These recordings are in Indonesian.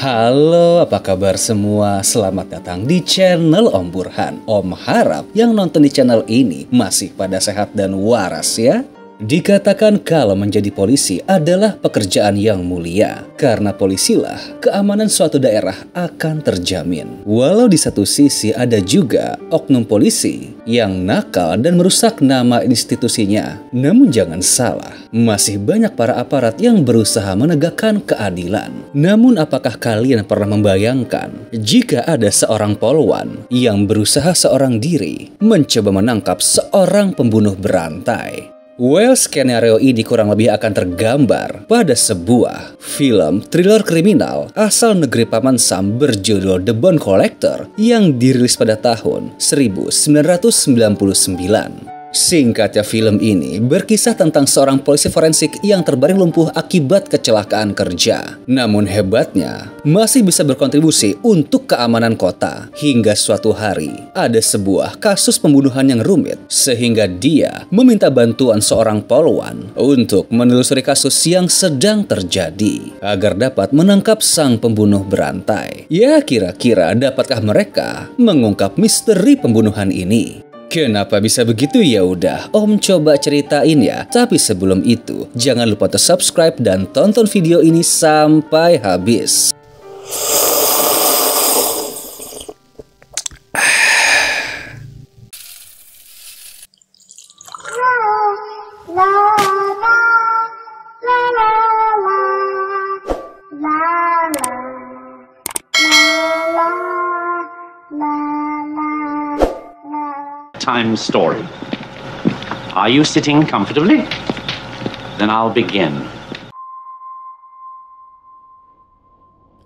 Halo, apa kabar semua? Selamat datang di channel Om Burhan. Om harap yang nonton di channel ini masih pada sehat dan waras ya. Dikatakan kalau menjadi polisi adalah pekerjaan yang mulia, karena polisilah keamanan suatu daerah akan terjamin. Walau di satu sisi ada juga oknum polisi yang nakal dan merusak nama institusinya. Namun jangan salah, masih banyak para aparat yang berusaha menegakkan keadilan. Namun apakah kalian pernah membayangkan jika ada seorang polwan yang berusaha seorang diri mencoba menangkap seorang pembunuh berantai? Well, skenario ini kurang lebih akan tergambar pada sebuah film thriller kriminal asal negeri Paman Sam berjudul The Bone Collector yang dirilis pada tahun 1999. Singkatnya film ini berkisah tentang seorang polisi forensik yang terbaring lumpuh akibat kecelakaan kerja. Namun hebatnya, masih bisa berkontribusi untuk keamanan kota. Hingga suatu hari, ada sebuah kasus pembunuhan yang rumit sehingga dia meminta bantuan seorang polwan untuk menelusuri kasus yang sedang terjadi agar dapat menangkap sang pembunuh berantai. Ya kira-kira dapatkah mereka mengungkap misteri pembunuhan ini? Kenapa bisa begitu ya udah, Om coba ceritain ya. Tapi sebelum itu, jangan lupa untuk subscribe dan tonton video ini sampai habis. Time story. Are you sitting comfortably? Then I'll begin.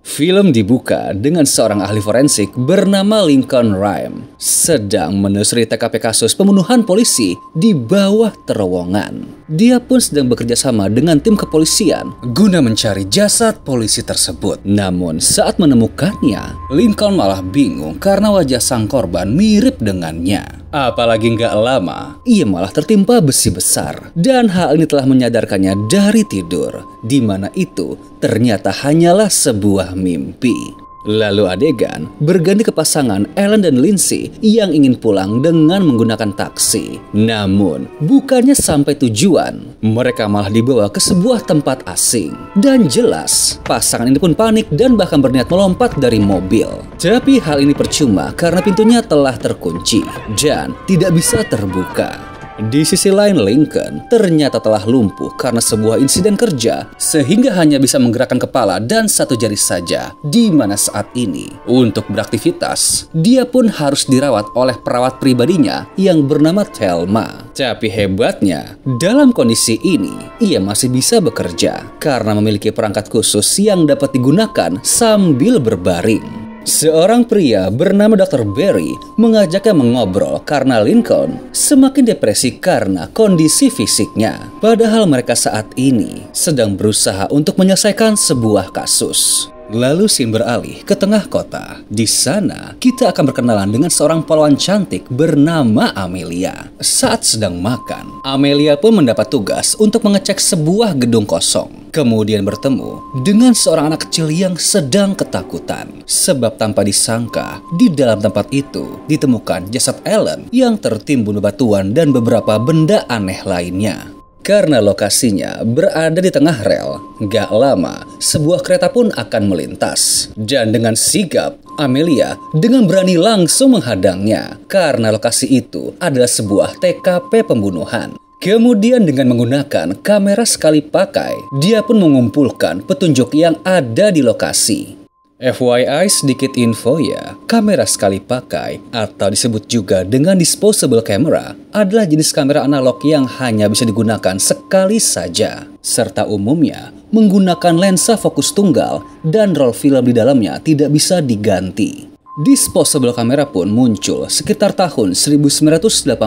Film dibuka dengan seorang ahli forensik bernama Lincoln Rhyme sedang menelusuri TKP kasus pembunuhan polisi di bawah terowongan. Dia pun sedang bekerja sama dengan tim kepolisian guna mencari jasad polisi tersebut. Namun saat menemukannya, Lincoln malah bingung karena wajah sang korban mirip dengannya. Apalagi nggak lama, ia malah tertimpa besi besar. Dan hal ini telah menyadarkannya dari tidur, di mana itu ternyata hanyalah sebuah mimpi. Lalu adegan berganti ke pasangan Ellen dan Lindsay yang ingin pulang dengan menggunakan taksi. Namun, bukannya sampai tujuan, mereka malah dibawa ke sebuah tempat asing. Dan jelas, pasangan ini pun panik dan bahkan berniat melompat dari mobil. Tapi hal ini percuma karena pintunya telah terkunci dan tidak bisa terbuka. Di sisi lain Lincoln ternyata telah lumpuh karena sebuah insiden kerja sehingga hanya bisa menggerakkan kepala dan satu jari saja di mana saat ini untuk beraktivitas dia pun harus dirawat oleh perawat pribadinya yang bernama Thelma. Tapi hebatnya dalam kondisi ini ia masih bisa bekerja karena memiliki perangkat khusus yang dapat digunakan sambil berbaring. Seorang pria bernama Dr. Barry mengajaknya mengobrol karena Lincoln semakin depresi karena kondisi fisiknya. Padahal mereka saat ini sedang berusaha untuk menyelesaikan sebuah kasus. Lalu Sim beralih ke tengah kota. Di sana, kita akan berkenalan dengan seorang polwan cantik bernama Amelia. Saat sedang makan, Amelia pun mendapat tugas untuk mengecek sebuah gedung kosong. Kemudian bertemu dengan seorang anak kecil yang sedang ketakutan. Sebab tanpa disangka, di dalam tempat itu ditemukan jasad Ellen yang tertimbun bebatuan dan beberapa benda aneh lainnya. Karena lokasinya berada di tengah rel, gak lama sebuah kereta pun akan melintas. Dan dengan sigap, Amelia dengan berani langsung menghadangnya karena lokasi itu adalah sebuah TKP pembunuhan. Kemudian dengan menggunakan kamera sekali pakai, dia pun mengumpulkan petunjuk yang ada di lokasi. FYI sedikit info ya, kamera sekali pakai atau disebut juga dengan disposable camera adalah jenis kamera analog yang hanya bisa digunakan sekali saja. Serta umumnya menggunakan lensa fokus tunggal dan roll film di dalamnya tidak bisa diganti. Disposable kamera pun muncul sekitar tahun 1986,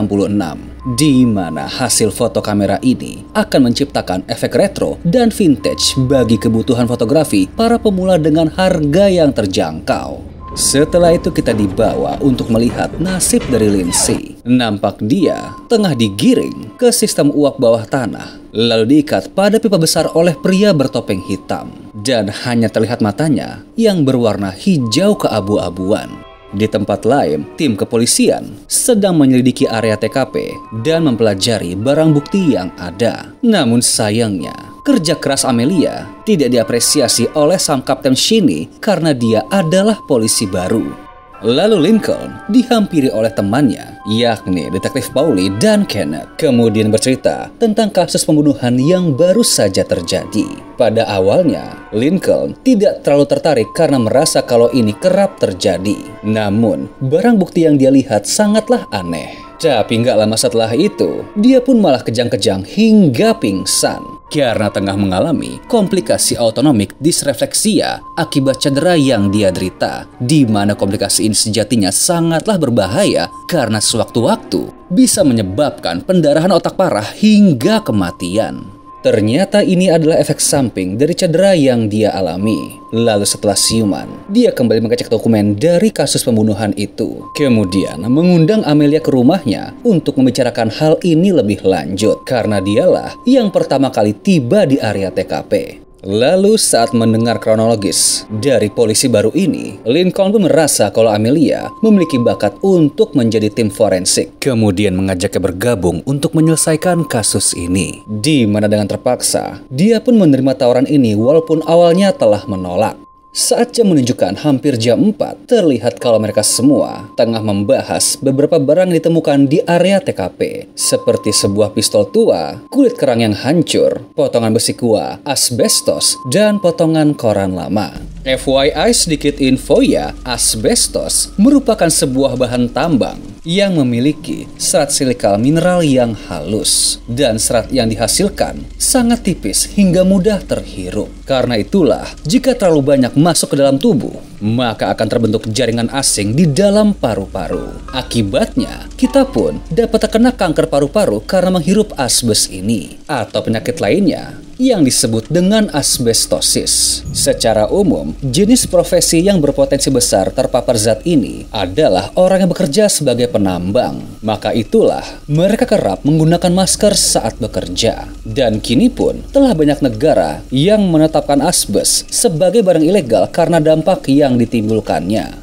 di mana hasil foto kamera ini akan menciptakan efek retro dan vintage bagi kebutuhan fotografi para pemula dengan harga yang terjangkau. Setelah itu kita dibawa untuk melihat nasib dari Lindsay. Nampak dia tengah digiring ke sistem uap bawah tanah lalu diikat pada pipa besar oleh pria bertopeng hitam. Dan hanya terlihat matanya yang berwarna hijau keabu-abuan. Di tempat lain, tim kepolisian sedang menyelidiki area TKP dan mempelajari barang bukti yang ada. Namun sayangnya, kerja keras Amelia tidak diapresiasi oleh sang Kapten Shinny karena dia adalah polisi baru. Lalu Lincoln dihampiri oleh temannya, yakni detektif Pauli dan Kenneth. Kemudian bercerita tentang kasus pembunuhan yang baru saja terjadi. Pada awalnya, Lincoln tidak terlalu tertarik karena merasa kalau ini kerap terjadi. Namun, barang bukti yang dia lihat sangatlah aneh. Tapi nggak lama setelah itu, dia pun malah kejang-kejang hingga pingsan karena tengah mengalami komplikasi autonomik disrefleksia akibat cedera yang dia derita, di mana komplikasi ini sejatinya sangatlah berbahaya karena sewaktu-waktu bisa menyebabkan pendarahan otak parah hingga kematian. Ternyata ini adalah efek samping dari cedera yang dia alami. Lalu setelah siuman, dia kembali mengecek dokumen dari kasus pembunuhan itu. Kemudian mengundang Amelia ke rumahnya untuk membicarakan hal ini lebih lanjut. Karena dialah yang pertama kali tiba di area TKP. Lalu saat mendengar kronologis dari polisi baru ini, Lincoln pun merasa kalau Amelia memiliki bakat untuk menjadi tim forensik. Kemudian mengajaknya bergabung untuk menyelesaikan kasus ini. Di mana dengan terpaksa, dia pun menerima tawaran ini walaupun awalnya telah menolak. Saat jam menunjukkan hampir jam 4, terlihat kalau mereka semua tengah membahas beberapa barang ditemukan di area TKP, seperti sebuah pistol tua, kulit kerang yang hancur, potongan besi kuah, asbestos, dan potongan koran lama. FYI sedikit info ya, asbestos merupakan sebuah bahan tambang yang memiliki serat silikal mineral yang halus dan serat yang dihasilkan sangat tipis hingga mudah terhirup. Karena itulah, jika terlalu banyak masuk ke dalam tubuh, maka akan terbentuk jaringan asing di dalam paru-paru. Akibatnya, kita pun dapat terkena kanker paru-paru karena menghirup asbes ini atau penyakit lainnya yang disebut dengan asbestosis. Secara umum, jenis profesi yang berpotensi besar terpapar zat ini adalah orang yang bekerja sebagai penambang. Maka itulah mereka kerap menggunakan masker saat bekerja. Dan kini pun telah banyak negara yang menetapkan asbes sebagai barang ilegal karena dampak yang ditimbulkannya.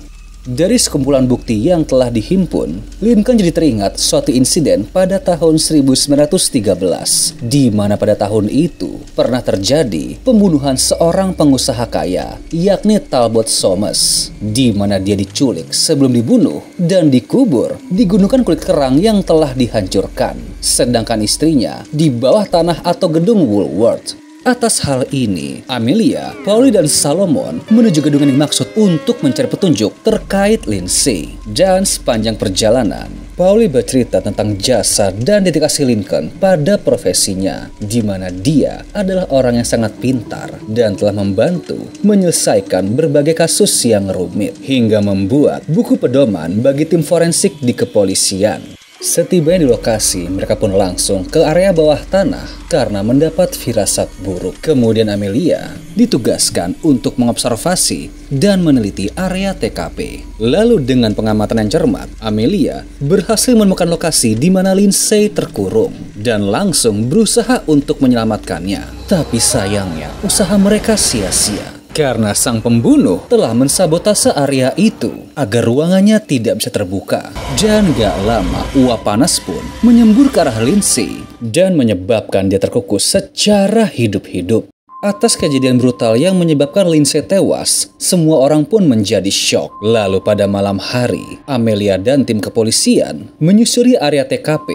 Dari sekumpulan bukti yang telah dihimpun, Lincoln jadi teringat suatu insiden pada tahun 1913, di mana pada tahun itu pernah terjadi pembunuhan seorang pengusaha kaya, yakni Talbot Somers, di mana dia diculik sebelum dibunuh dan dikubur di gunungan kulit kerang yang telah dihancurkan, sedangkan istrinya di bawah tanah atau gedung Woolworth. Atas hal ini, Amelia, Pauli, dan Salomon menuju gedung yang dimaksud untuk mencari petunjuk terkait Lindsay. Dan sepanjang perjalanan, Pauli bercerita tentang jasa dan dedikasi Lincoln pada profesinya, di mana dia adalah orang yang sangat pintar dan telah membantu menyelesaikan berbagai kasus yang rumit, hingga membuat buku pedoman bagi tim forensik di kepolisian. Setibanya di lokasi, mereka pun langsung ke area bawah tanah karena mendapat firasat buruk. Kemudian Amelia ditugaskan untuk mengobservasi dan meneliti area TKP. Lalu dengan pengamatan yang cermat, Amelia berhasil menemukan lokasi di mana Lindsay terkurung dan langsung berusaha untuk menyelamatkannya. Tapi sayangnya, usaha mereka sia-sia karena sang pembunuh telah mensabotase area itu agar ruangannya tidak bisa terbuka. Dan gak lama, uap panas pun menyembur ke arah Lindsay dan menyebabkan dia terkukus secara hidup-hidup. Atas kejadian brutal yang menyebabkan Lindsay tewas, semua orang pun menjadi shock. Lalu pada malam hari, Amelia dan tim kepolisian menyusuri area TKP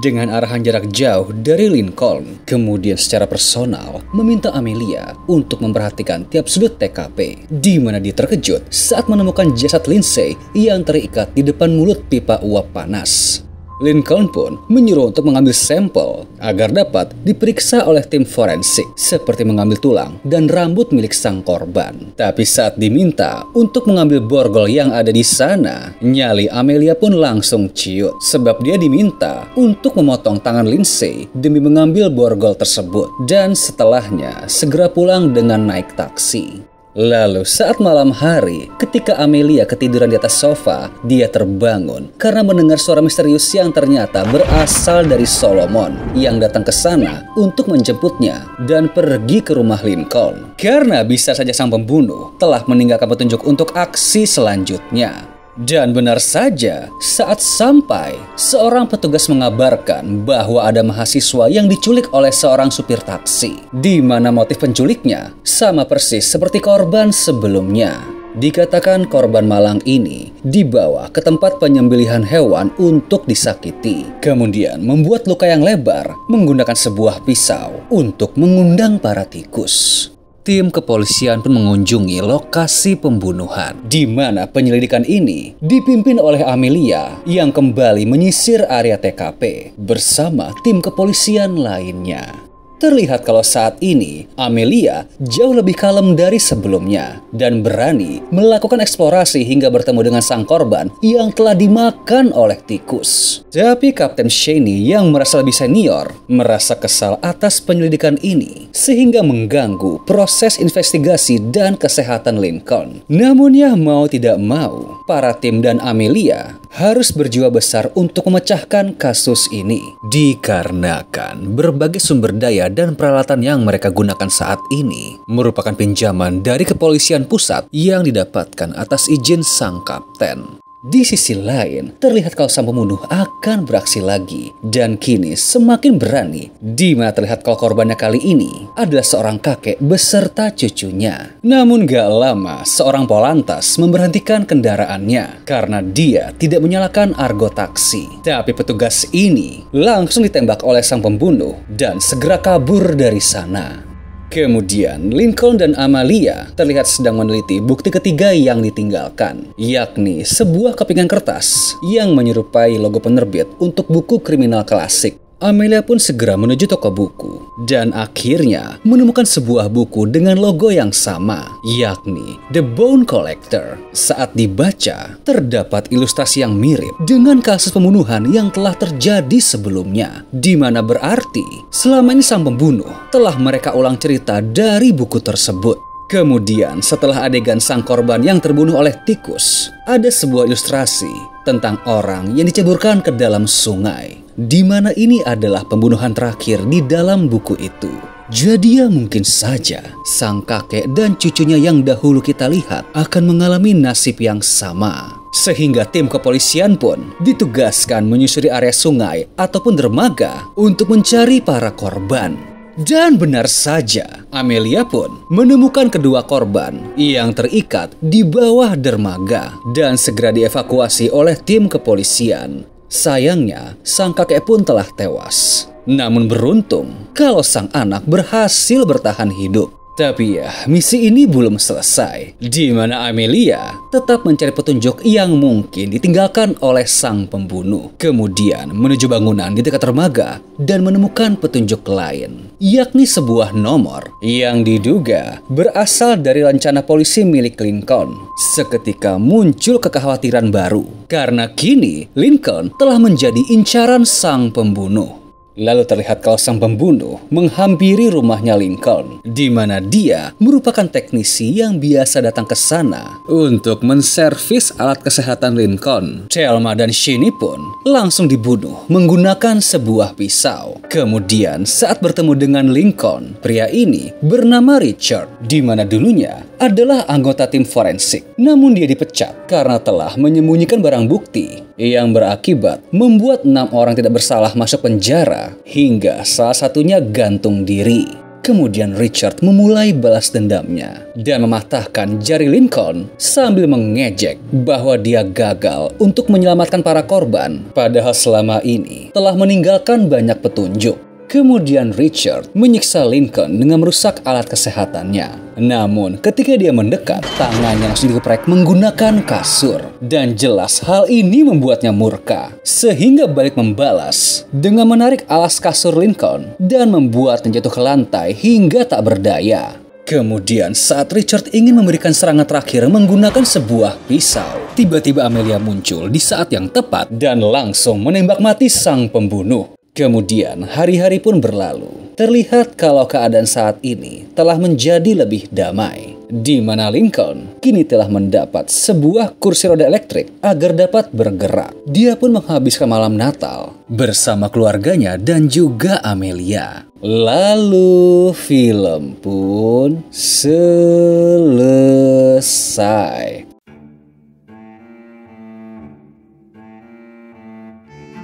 dengan arahan jarak jauh dari Lincoln. Kemudian secara personal meminta Amelia untuk memperhatikan tiap sudut TKP, di mana dia terkejut saat menemukan jasad Lindsay yang terikat di depan mulut pipa uap panas. Lincoln pun menyuruh untuk mengambil sampel agar dapat diperiksa oleh tim forensik seperti mengambil tulang dan rambut milik sang korban. Tapi saat diminta untuk mengambil borgol yang ada di sana, nyali Amelia pun langsung ciut sebab dia diminta untuk memotong tangan Lindsay demi mengambil borgol tersebut dan setelahnya segera pulang dengan naik taksi. Lalu saat malam hari, ketika Amelia ketiduran di atas sofa, dia terbangun karena mendengar suara misterius yang ternyata berasal dari Solomon yang datang ke sana untuk menjemputnya dan pergi ke rumah Lincoln. Karena bisa saja sang pembunuh telah meninggalkan petunjuk untuk aksi selanjutnya. Dan benar saja, saat sampai, seorang petugas mengabarkan bahwa ada mahasiswa yang diculik oleh seorang supir taksi, di mana motif penculiknya sama persis seperti korban sebelumnya. Dikatakan korban malang ini dibawa ke tempat penyembelihan hewan untuk disakiti. Kemudian membuat luka yang lebar menggunakan sebuah pisau untuk mengundang para tikus tim kepolisian pun mengunjungi lokasi pembunuhan, di mana penyelidikan ini dipimpin oleh Amelia yang kembali menyisir area TKP bersama tim kepolisian lainnya. Terlihat kalau saat ini Amelia jauh lebih kalem dari sebelumnya dan berani melakukan eksplorasi hingga bertemu dengan sang korban yang telah dimakan oleh tikus. Tapi Kapten Shaney yang merasa lebih senior merasa kesal atas penyelidikan ini sehingga mengganggu proses investigasi dan kesehatan Lincoln. Namun ya mau tidak mau, para tim dan Amelia harus berjiwa besar untuk memecahkan kasus ini. Dikarenakan berbagai sumber daya dan peralatan yang mereka gunakan saat ini merupakan pinjaman dari kepolisian pusat yang didapatkan atas izin sang kapten. Di sisi lain, terlihat kalau sang pembunuh akan beraksi lagi dan kini semakin berani. Di mana terlihat kalau korbannya kali ini adalah seorang kakek beserta cucunya. Namun gak lama, seorang polantas memberhentikan kendaraannya karena dia tidak menyalakan argo taksi. Tapi petugas ini langsung ditembak oleh sang pembunuh dan segera kabur dari sana. Kemudian, Lincoln dan Amalia terlihat sedang meneliti bukti ketiga yang ditinggalkan, yakni sebuah kepingan kertas yang menyerupai logo penerbit untuk buku kriminal klasik. Amelia pun segera menuju toko buku dan akhirnya menemukan sebuah buku dengan logo yang sama, yakni The Bone Collector. Saat dibaca, terdapat ilustrasi yang mirip dengan kasus pembunuhan yang telah terjadi sebelumnya, di mana berarti selama ini sang pembunuh telah mereka ulang cerita dari buku tersebut. Kemudian setelah adegan sang korban yang terbunuh oleh tikus, ada sebuah ilustrasi tentang orang yang diceburkan ke dalam sungai, di mana ini adalah pembunuhan terakhir di dalam buku itu. Jadi ya mungkin saja sang kakek dan cucunya yang dahulu kita lihat akan mengalami nasib yang sama. Sehingga tim kepolisian pun ditugaskan menyusuri area sungai ataupun dermaga untuk mencari para korban. Dan benar saja, Amelia pun menemukan kedua korban yang terikat di bawah dermaga dan segera dievakuasi oleh tim kepolisian. Sayangnya, sang kakek pun telah tewas. Namun beruntung kalau sang anak berhasil bertahan hidup. Tapi ya, misi ini belum selesai, di mana Amelia tetap mencari petunjuk yang mungkin ditinggalkan oleh sang pembunuh. Kemudian menuju bangunan di dekat dermaga dan menemukan petunjuk lain, yakni sebuah nomor yang diduga berasal dari rencana polisi milik Lincoln. Seketika muncul kekhawatiran baru, karena kini Lincoln telah menjadi incaran sang pembunuh. Lalu terlihat kalau sang pembunuh menghampiri rumahnya Lincoln, di mana dia merupakan teknisi yang biasa datang ke sana untuk menservis alat kesehatan Lincoln. Thelma dan Shinny pun langsung dibunuh menggunakan sebuah pisau. Kemudian saat bertemu dengan Lincoln, pria ini bernama Richard, di mana dulunya adalah anggota tim forensik. Namun dia dipecat karena telah menyembunyikan barang bukti yang berakibat membuat enam orang tidak bersalah masuk penjara hingga salah satunya gantung diri. Kemudian Richard memulai balas dendamnya dan mematahkan jari Lincoln sambil mengejek bahwa dia gagal untuk menyelamatkan para korban padahal selama ini telah meninggalkan banyak petunjuk. Kemudian Richard menyiksa Lincoln dengan merusak alat kesehatannya. Namun ketika dia mendekat, tangannya langsung dikeprek menggunakan kasur. Dan jelas hal ini membuatnya murka. Sehingga balik membalas dengan menarik alas kasur Lincoln dan membuatnya jatuh ke lantai hingga tak berdaya. Kemudian saat Richard ingin memberikan serangan terakhir menggunakan sebuah pisau, tiba-tiba Amelia muncul di saat yang tepat dan langsung menembak mati sang pembunuh. Kemudian hari-hari pun berlalu. Terlihat kalau keadaan saat ini telah menjadi lebih damai. di mana Lincoln kini telah mendapat sebuah kursi roda elektrik agar dapat bergerak. Dia pun menghabiskan malam Natal bersama keluarganya dan juga Amelia. Lalu film pun selesai.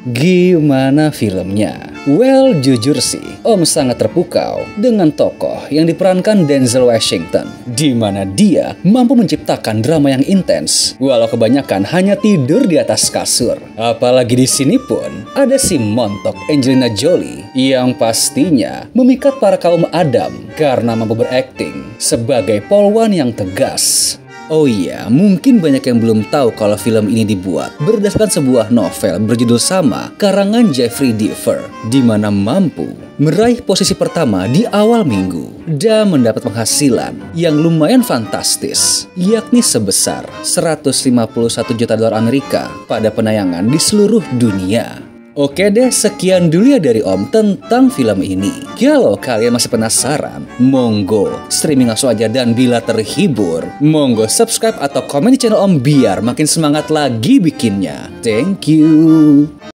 Gimana filmnya? Well, jujur sih, Om sangat terpukau dengan tokoh yang diperankan Denzel Washington, di mana dia mampu menciptakan drama yang intens, walau kebanyakan hanya tidur di atas kasur. Apalagi di sini pun ada si montok Angelina Jolie yang pastinya memikat para kaum Adam karena mampu berakting sebagai polwan yang tegas. Oh iya, mungkin banyak yang belum tahu kalau film ini dibuat berdasarkan sebuah novel berjudul sama karangan Jeffrey Deaver, di mana mampu meraih posisi pertama di awal minggu dan mendapat penghasilan yang lumayan fantastis, yakni sebesar 151 juta dolar Amerika pada penayangan di seluruh dunia. Oke deh, sekian dulu ya dari Om tentang film ini. Kalau kalian masih penasaran, monggo streaming langsung aja dan bila terhibur, monggo subscribe atau komen di channel Om biar makin semangat lagi bikinnya. Thank you.